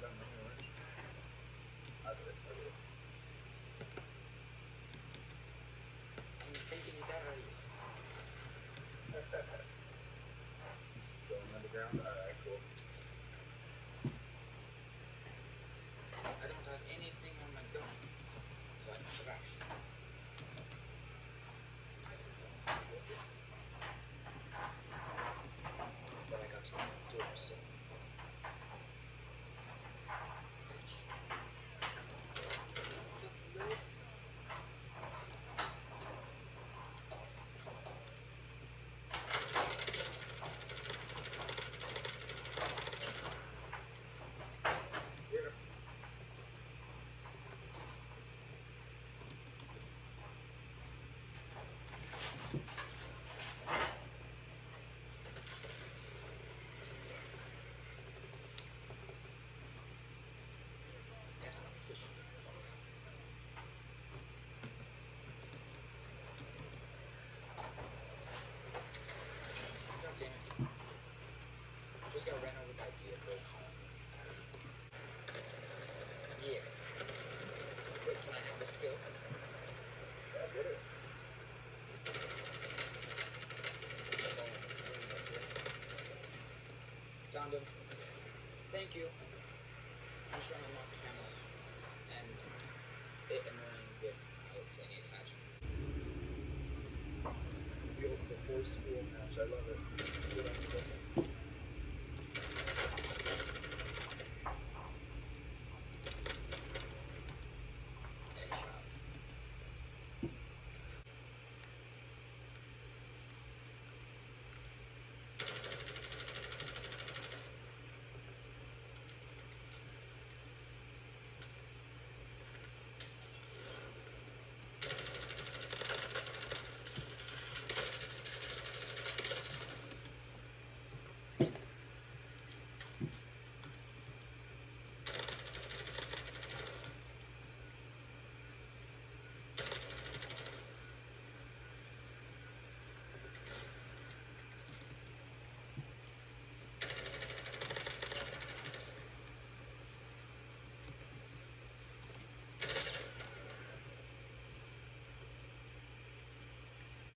Gracias. found him. Thank you. I'm showing him off the camera. And it annoying without any attachments. We opened a school match. I love it. Good on you.